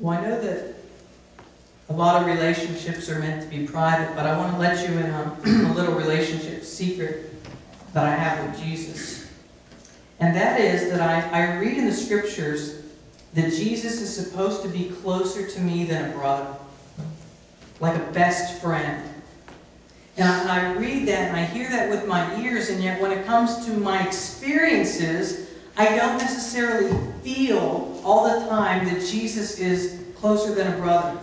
Well, I know that a lot of relationships are meant to be private, but I want to let you in on a little relationship secret that I have with Jesus. And that is that I, I read in the scriptures that Jesus is supposed to be closer to me than a brother, like a best friend. And I, and I read that and I hear that with my ears, and yet when it comes to my experiences, I don't necessarily feel all the time that Jesus is closer than a brother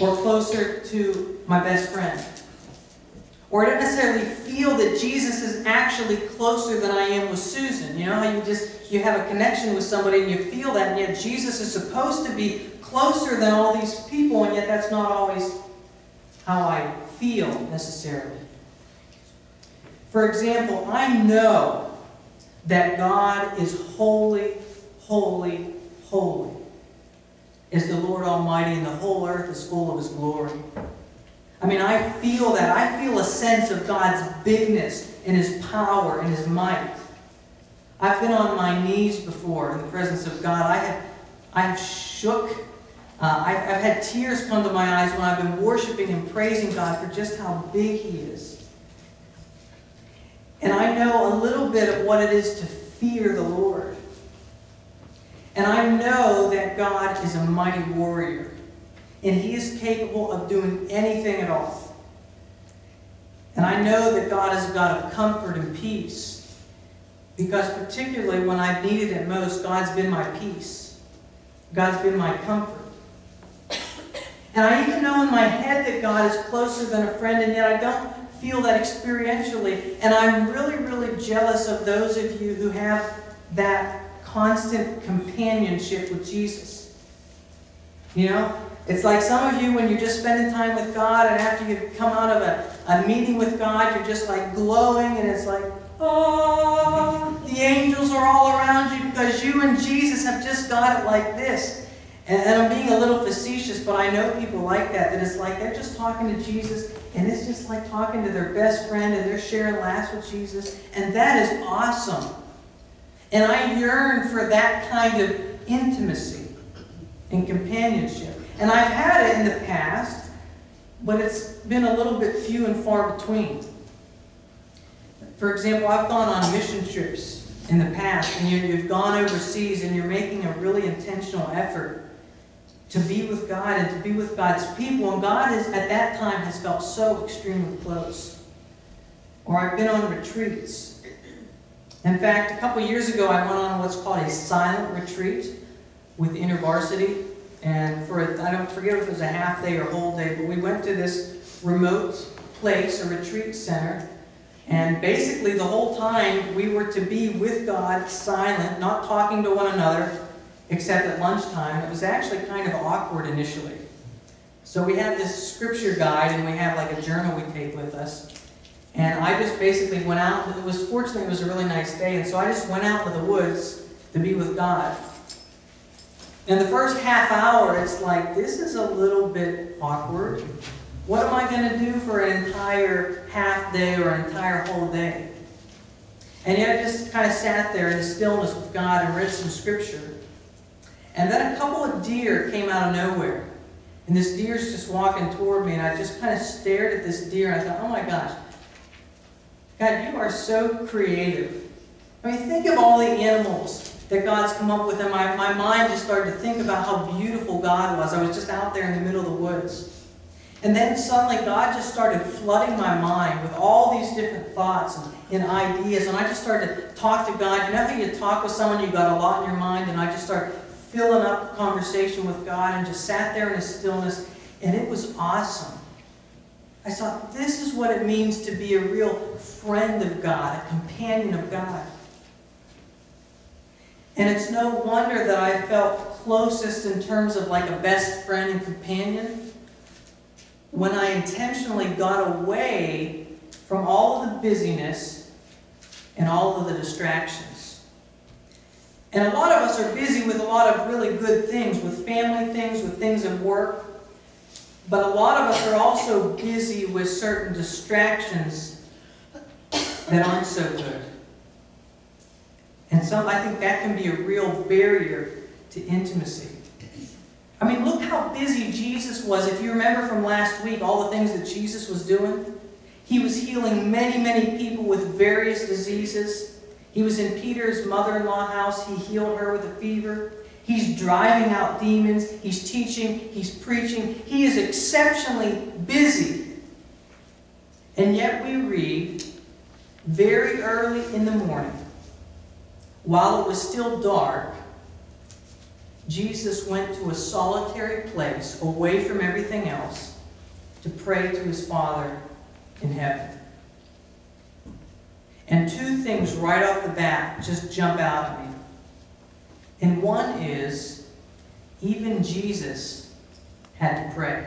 or closer to my best friend. Or I don't necessarily feel that Jesus is actually closer than I am with Susan. You know how you just you have a connection with somebody and you feel that, and yet Jesus is supposed to be closer than all these people, and yet that's not always how I feel necessarily. For example, I know that God is holy, holy, holy. Is the Lord Almighty, and the whole earth is full of His glory. I mean, I feel that. I feel a sense of God's bigness and His power and His might. I've been on my knees before in the presence of God. I have, I have shook. Uh, I've, I've had tears come to my eyes when I've been worshiping and praising God for just how big He is. And I know a little bit of what it is to fear the Lord. And I know that God is a mighty warrior and He is capable of doing anything at all. And I know that God is a God of comfort and peace, because particularly when I've needed it most, God's been my peace. God's been my comfort. And I even know in my head that God is closer than a friend, and yet I don't feel that experientially. And I'm really, really jealous of those of you who have that constant companionship with Jesus. You know, it's like some of you when you're just spending time with God and after you come out of a, a meeting with God, you're just like glowing and it's like, oh, the angels are all around you because you and Jesus have just got it like this. And, and I'm being a little facetious, but I know people like that, that it's like they're just talking to Jesus and it's just like talking to their best friend and they're sharing laughs with Jesus. And that is awesome. And I yearn for that kind of intimacy and companionship. And I've had it in the past, but it's been a little bit few and far between. For example, I've gone on mission trips in the past, and you, have gone overseas and you're making a really intentional effort to be with God and to be with God's people. And God is, at that time has felt so extremely close. Or I've been on retreats. In fact, a couple years ago, I went on what's called a silent retreat with InterVarsity. And for, I don't forget if it was a half day or whole day, but we went to this remote place, a retreat center. And basically, the whole time we were to be with God, silent, not talking to one another, except at lunchtime. It was actually kind of awkward initially. So we have this scripture guide, and we have like a journal we take with us. And I just basically went out. It was fortunately it was a really nice day, and so I just went out to the woods to be with God. And the first half hour, it's like, this is a little bit awkward. What am I going to do for an entire half day or an entire whole day? And yet I just kind of sat there in the stillness with God and read some scripture. And then a couple of deer came out of nowhere. And this deer's just walking toward me, and I just kind of stared at this deer, and I thought, oh my gosh, God, you are so creative. I mean, think of all the animals that God's come up with, and my, my mind just started to think about how beautiful God was. I was just out there in the middle of the woods. And then suddenly God just started flooding my mind with all these different thoughts and, and ideas. And I just started to talk to God. You know how you talk with someone, you've got a lot in your mind, and I just started filling up conversation with God and just sat there in a stillness, and it was awesome. I thought, this is what it means to be a real friend of God, a companion of God. And it's no wonder that I felt closest in terms of like a best friend and companion when I intentionally got away from all the busyness and all of the distractions. And a lot of us are busy with a lot of really good things, with family things, with things at work. But a lot of us are also busy with certain distractions that aren't so good. And some, I think that can be a real barrier to intimacy. I mean, look how busy Jesus was. If you remember from last week, all the things that Jesus was doing, he was healing many, many people with various diseases. He was in Peter's mother in law house. He healed her with a fever. He's driving out demons. He's teaching. He's preaching. He is exceptionally busy. And yet we read very early in the morning, while it was still dark, Jesus went to a solitary place away from everything else to pray to his Father in heaven. And two things right off the bat just jump out at me. And one is, even Jesus had to pray.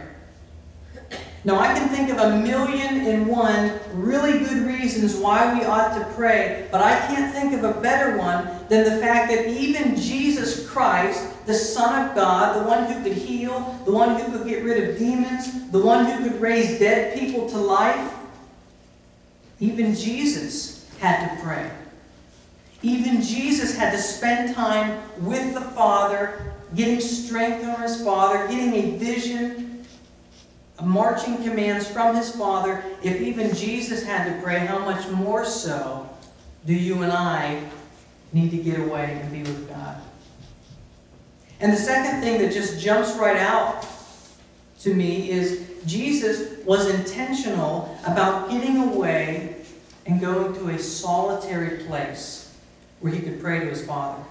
Now, I can think of a million and one really good reasons why we ought to pray, but I can't think of a better one than the fact that even Jesus Christ, the Son of God, the one who could heal, the one who could get rid of demons, the one who could raise dead people to life, even Jesus had to pray. Even Jesus had to spend time with the Father, getting strength from his Father, getting a vision, marching commands from his Father. If even Jesus had to pray, how much more so do you and I need to get away and be with God? And the second thing that just jumps right out to me is Jesus was intentional about getting away and going to a solitary place where he could pray to his Father.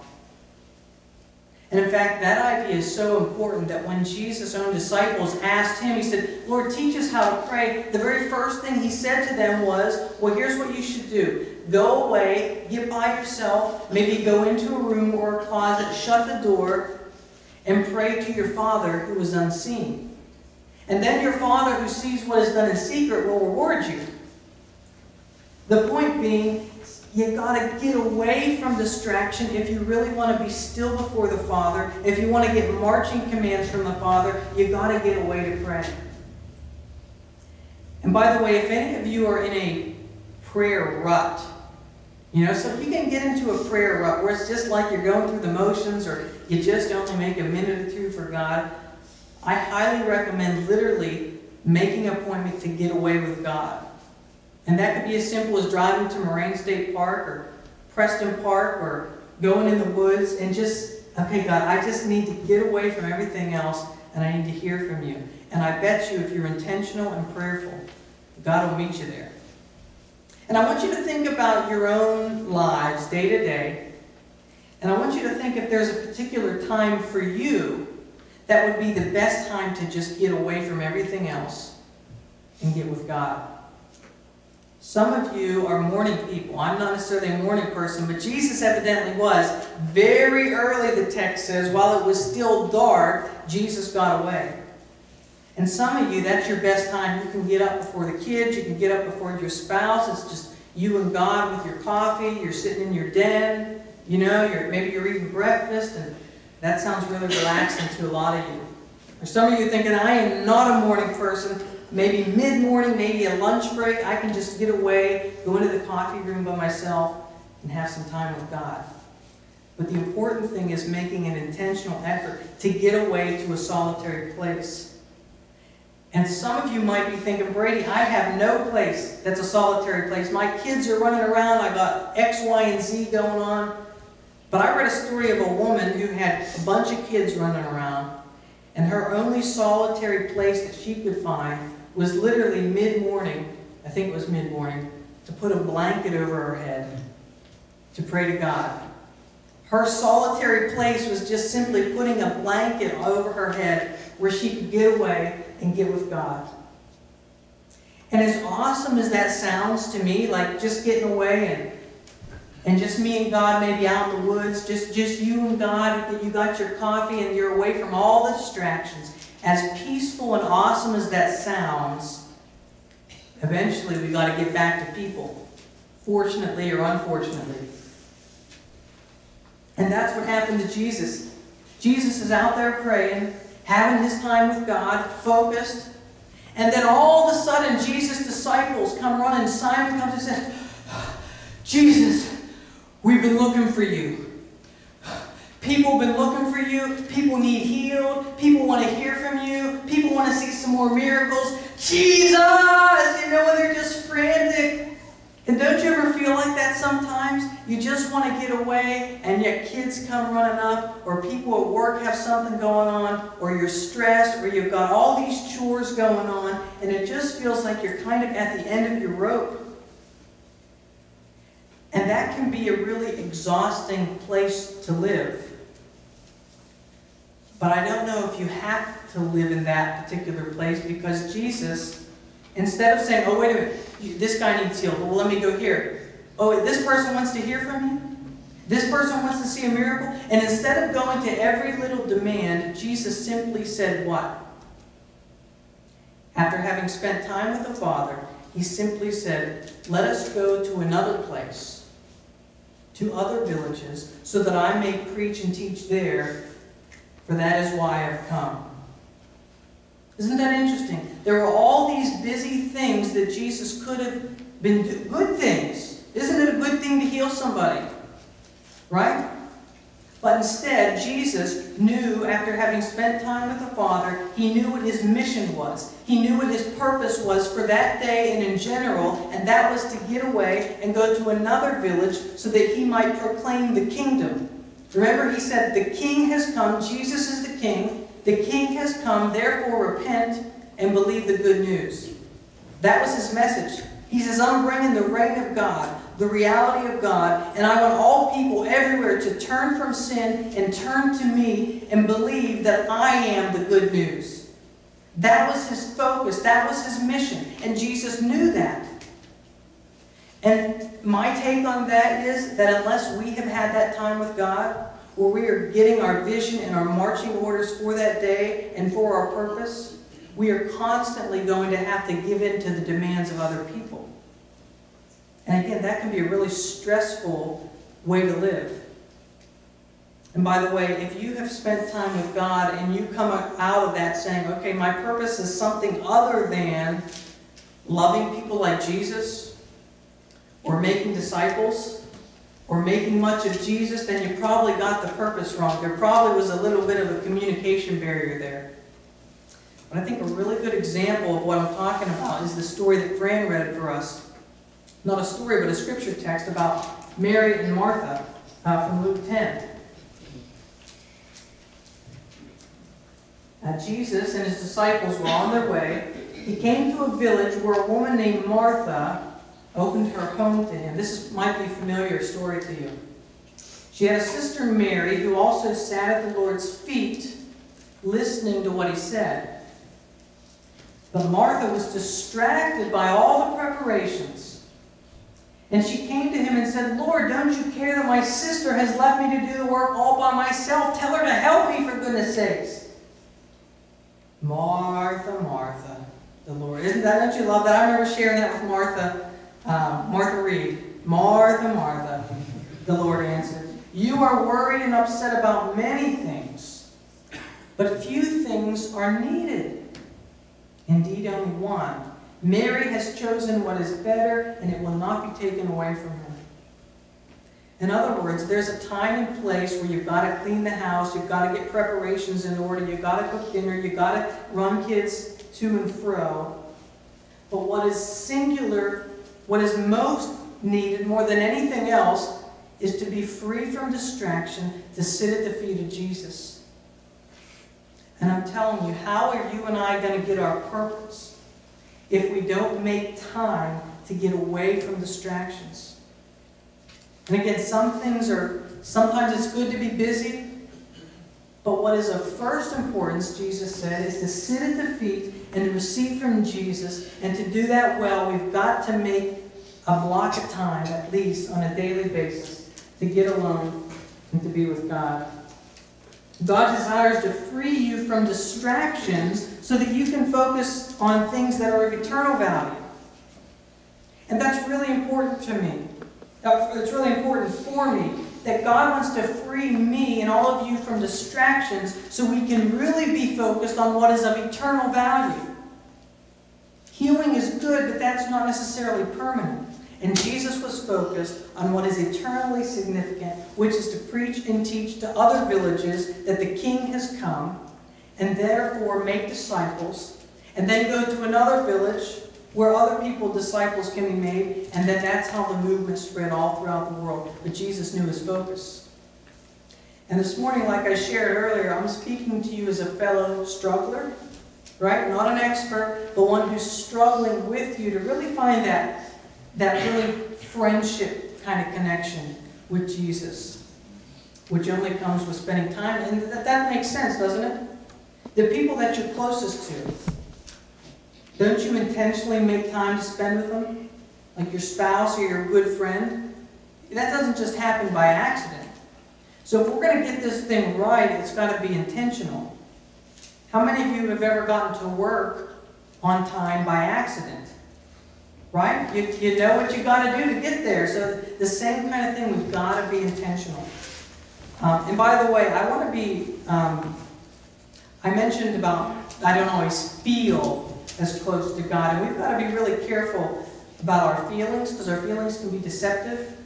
And in fact, that idea is so important that when Jesus' own disciples asked him, he said, Lord, teach us how to pray. The very first thing he said to them was, Well, here's what you should do go away, get by yourself, maybe go into a room or a closet, shut the door, and pray to your Father who is unseen. And then your Father who sees what is done in secret will reward you. The point being, you got to get away from distraction if you really want to be still before the Father. If you want to get marching commands from the Father, you got to get away to pray. And by the way, if any of you are in a prayer rut, you know, so if you can get into a prayer rut where it's just like you're going through the motions or you just only make a minute or two for God, I highly recommend literally making an appointment to get away with God. And that could be as simple as driving to Moraine State Park or Preston Park or going in the woods and just, okay, God, I just need to get away from everything else and I need to hear from you. And I bet you if you're intentional and prayerful, God will meet you there. And I want you to think about your own lives day to day. And I want you to think if there's a particular time for you that would be the best time to just get away from everything else and get with God. Some of you are morning people. I'm not necessarily a morning person, but Jesus evidently was. Very early, the text says, while it was still dark, Jesus got away. And some of you, that's your best time. You can get up before the kids, you can get up before your spouse. It's just you and God with your coffee. You're sitting in your den. You know, you're, maybe you're eating breakfast, and that sounds really relaxing to a lot of you. Or some of you thinking, I am not a morning person maybe mid-morning, maybe a lunch break, I can just get away, go into the coffee room by myself, and have some time with God. But the important thing is making an intentional effort to get away to a solitary place. And some of you might be thinking, Brady, I have no place that's a solitary place. My kids are running around. I got X, Y, and Z going on. But I read a story of a woman who had a bunch of kids running around, and her only solitary place that she could find was literally mid-morning, I think it was mid-morning, to put a blanket over her head to pray to God. Her solitary place was just simply putting a blanket over her head where she could get away and get with God. And as awesome as that sounds to me, like just getting away and and just me and God maybe out in the woods, just, just you and God, you got your coffee and you're away from all the distractions. As peaceful and awesome as that sounds, eventually we got to get back to people, fortunately or unfortunately. And that's what happened to Jesus. Jesus is out there praying, having his time with God, focused. And then all of a sudden, Jesus' disciples come running. Simon comes and says, ah, Jesus, we've been looking for you. People have been looking for you. People need healed. People want to hear from you. People want to see some more miracles. Jesus! You know, when they're just frantic. And don't you ever feel like that sometimes? You just want to get away, and yet kids come running up, or people at work have something going on, or you're stressed, or you've got all these chores going on, and it just feels like you're kind of at the end of your rope. And that can be a really exhausting place to live. But I don't know if you have to live in that particular place because Jesus, instead of saying, oh, wait a minute, this guy needs healed. Well, let me go here. Oh, this person wants to hear from you? This person wants to see a miracle? And instead of going to every little demand, Jesus simply said what? After having spent time with the Father, he simply said, Let us go to another place, to other villages, so that I may preach and teach there, for that is why I have come. Isn't that interesting? There were all these busy things that Jesus could have been. Good things. Isn't it a good thing to heal somebody? Right? But instead, Jesus knew, after having spent time with the Father, he knew what his mission was. He knew what his purpose was for that day and in general, and that was to get away and go to another village so that he might proclaim the kingdom. Remember, he said, The king has come, Jesus is the king, the king has come, therefore repent and believe the good news. That was his message. He says, I'm bringing the reign of God, the reality of God, and I want all people everywhere to turn from sin and turn to me and believe that I am the good news. That was his focus. That was his mission. And Jesus knew that. And my take on that is that unless we have had that time with God, where we are getting our vision and our marching orders for that day and for our purpose, we are constantly going to have to give in to the demands of other people. And again, that can be a really stressful way to live. And by the way, if you have spent time with God and you come out of that saying, okay, my purpose is something other than loving people like Jesus or making disciples, or making much of Jesus, then you probably got the purpose wrong. There probably was a little bit of a communication barrier there. But I think a really good example of what I'm talking about is the story that Fran read for us. Not a story, but a scripture text about Mary and Martha uh, from Luke 10. Now, Jesus and his disciples were on their way. He came to a village where a woman named Martha opened her home to him. This might be a familiar story to you. She had a sister, Mary, who also sat at the Lord's feet listening to what he said. But Martha was distracted by all the preparations. And she came to him and said, Lord, don't you care that my sister has left me to do the work all by myself? Tell her to help me, for goodness sakes. Martha, Martha, the Lord. Isn't that, don't you love that? I remember sharing that with Martha um, Martha Reed, Martha, Martha, the Lord answered, You are worried and upset about many things, but few things are needed. Indeed, only one. Mary has chosen what is better, and it will not be taken away from her. In other words, there's a time and place where you've got to clean the house, you've got to get preparations in order, you've got to cook dinner, you've got to run kids to and fro. But what is singular what is most needed more than anything else is to be free from distraction, to sit at the feet of Jesus. And I'm telling you, how are you and I going to get our purpose if we don't make time to get away from distractions? And again, some things are, sometimes it's good to be busy, but what is of first importance, Jesus said, is to sit at the feet and to receive from Jesus. And to do that well, we've got to make a block of time, at least on a daily basis, to get alone and to be with God. God desires to free you from distractions so that you can focus on things that are of eternal value. And that's really important to me. It's really important for me that God wants to free me and all of you from distractions so we can really be focused on what is of eternal value. Healing is good, but that's not necessarily permanent. And Jesus was focused on what is eternally significant, which is to preach and teach to other villages that the king has come, and therefore make disciples, and then go to another village where other people, disciples, can be made, and then that's how the movement spread all throughout the world. But Jesus knew his focus. And this morning, like I shared earlier, I'm speaking to you as a fellow struggler, right? Not an expert, but one who's struggling with you to really find that, that really friendship kind of connection with Jesus, which only comes with spending time. And that, that makes sense, doesn't it? The people that you're closest to, don't you intentionally make time to spend with them? Like your spouse or your good friend? That doesn't just happen by accident. So if we're going to get this thing right, it's got to be intentional. How many of you have ever gotten to work on time by accident? Right? You, you know what you've got to do to get there. So the same kind of thing, we've got to be intentional. Um, and by the way, I want to be, um, I mentioned about I don't always feel as close to God. And we've got to be really careful about our feelings because our feelings can be deceptive.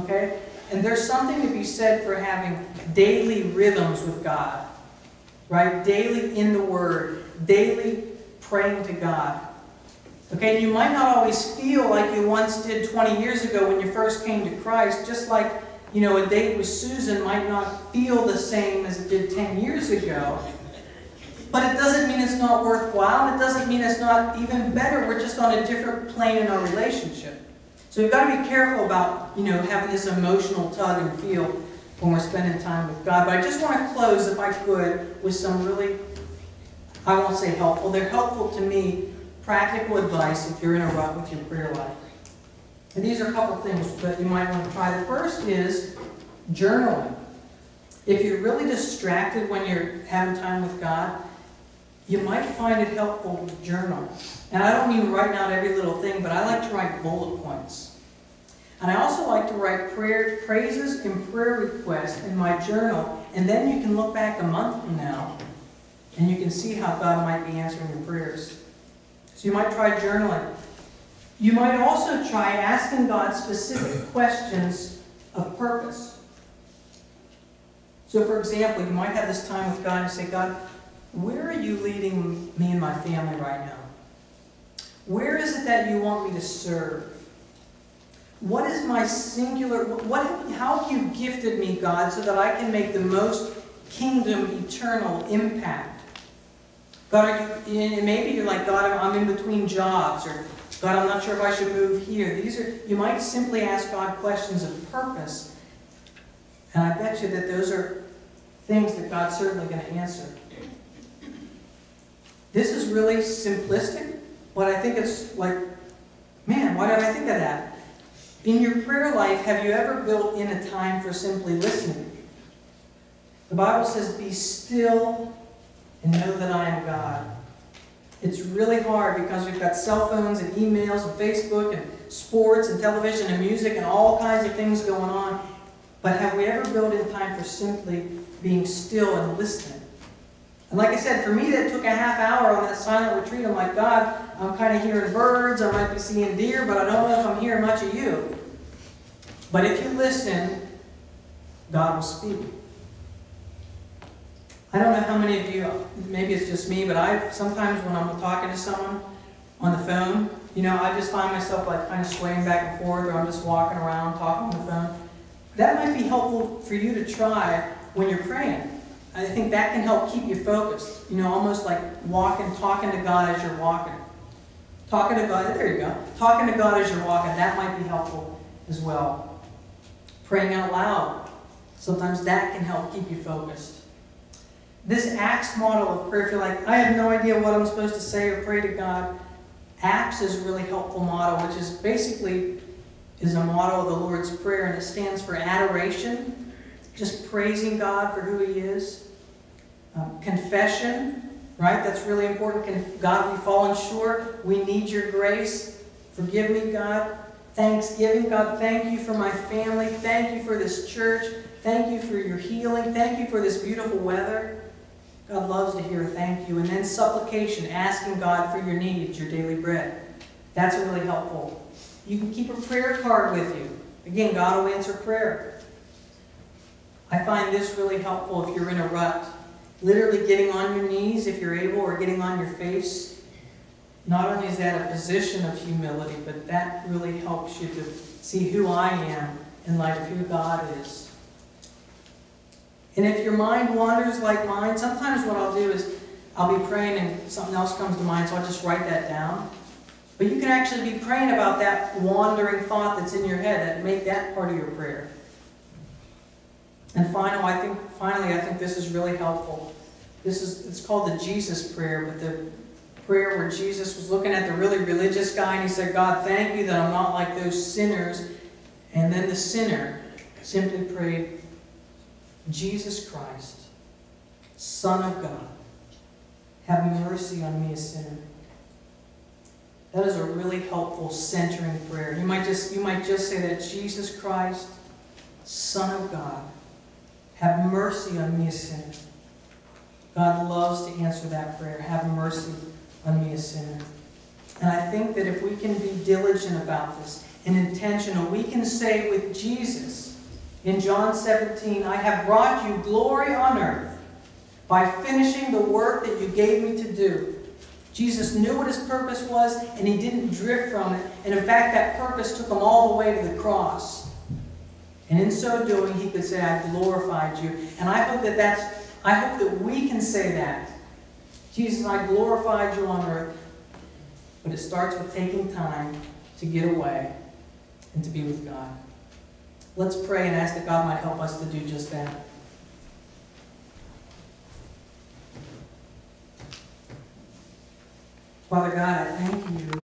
Okay? And there's something to be said for having daily rhythms with God. Right? Daily in the Word. Daily praying to God. Okay? You might not always feel like you once did 20 years ago when you first came to Christ, just like you know, a date with Susan might not feel the same as it did 10 years ago. But it doesn't mean it's not worthwhile, it doesn't mean it's not even better. We're just on a different plane in our relationship. So we've got to be careful about, you know, having this emotional tug and feel when we're spending time with God. But I just want to close, if I could, with some really, I won't say helpful, they're helpful to me, practical advice if you're in a rut with your prayer life. And these are a couple things that you might want to try. The first is journaling. If you're really distracted when you're having time with God, you might find it helpful to journal. And I don't mean writing out every little thing, but I like to write bullet points. And I also like to write prayer, praises and prayer requests in my journal, and then you can look back a month from now, and you can see how God might be answering your prayers. So you might try journaling. You might also try asking God specific questions of purpose. So, for example, you might have this time with God and say, God, where are you leading me and my family right now? Where is it that you want me to serve? What is my singular, what, how have you gifted me, God, so that I can make the most kingdom eternal impact? God, you, and maybe you're like, God, I'm in between jobs, or God, I'm not sure if I should move here. These are, you might simply ask God questions of purpose, and I bet you that those are things that God's certainly going to answer. This is really simplistic, but I think it's like, man, why did I think of that? In your prayer life, have you ever built in a time for simply listening? The Bible says, Be still and know that I am God. It's really hard because we've got cell phones and emails and Facebook and sports and television and music and all kinds of things going on. But have we ever built in time for simply being still and listening? And like I said, for me, that took a half hour on that silent retreat. I'm like, God, I'm kind of hearing birds. I might be seeing deer, but I don't know if I'm hearing much of you. But if you listen, God will speak. I don't know how many of you, maybe it's just me, but I sometimes when I'm talking to someone on the phone, you know, I just find myself like kind of swaying back and forth, or I'm just walking around talking on the phone. That might be helpful for you to try when you're praying. I think that can help keep you focused. You know, almost like walking, talking to God as you're walking. Talking to God, there you go. Talking to God as you're walking, that might be helpful as well. Praying out loud, sometimes that can help keep you focused. This Acts model of prayer, if you're like, I have no idea what I'm supposed to say or pray to God, Acts is a really helpful model, which is basically is a model of the Lord's Prayer, and it stands for adoration, just praising God for who He is. Um, confession, right? That's really important. God, we've fallen short. We need your grace. Forgive me, God. Thanksgiving, God, thank you for my family. Thank you for this church. Thank you for your healing. Thank you for this beautiful weather. God loves to hear thank you. And then supplication, asking God for your needs, your daily bread. That's really helpful. You can keep a prayer card with you. Again, God will answer prayer. I find this really helpful if you're in a rut. Literally getting on your knees if you're able, or getting on your face. Not only is that a position of humility, but that really helps you to see who I am in light of who God is. And if your mind wanders like mine, sometimes what I'll do is I'll be praying and something else comes to mind, so I'll just write that down. But you can actually be praying about that wandering thought that's in your head and make that part of your prayer. And finally, I think finally I think this is really helpful. This is it's called the Jesus prayer, but the prayer where Jesus was looking at the really religious guy and he said, God, thank you that I'm not like those sinners. And then the sinner simply prayed, Jesus Christ, Son of God, have mercy on me, a sinner. That is a really helpful centering prayer. You might just you might just say that Jesus Christ, Son of God, have mercy on me, a sinner. God loves to answer that prayer. Have mercy on me, a sinner. And I think that if we can be diligent about this and intentional, we can say with Jesus in John 17, I have brought you glory on earth by finishing the work that you gave me to do. Jesus knew what his purpose was, and he didn't drift from it. And in fact, that purpose took him all the way to the cross. And in so doing, he could say, I glorified you. And I hope that that's, I hope that we can say that. Jesus, I glorified you on earth. But it starts with taking time to get away and to be with God. Let's pray and ask that God might help us to do just that. Father God, I thank you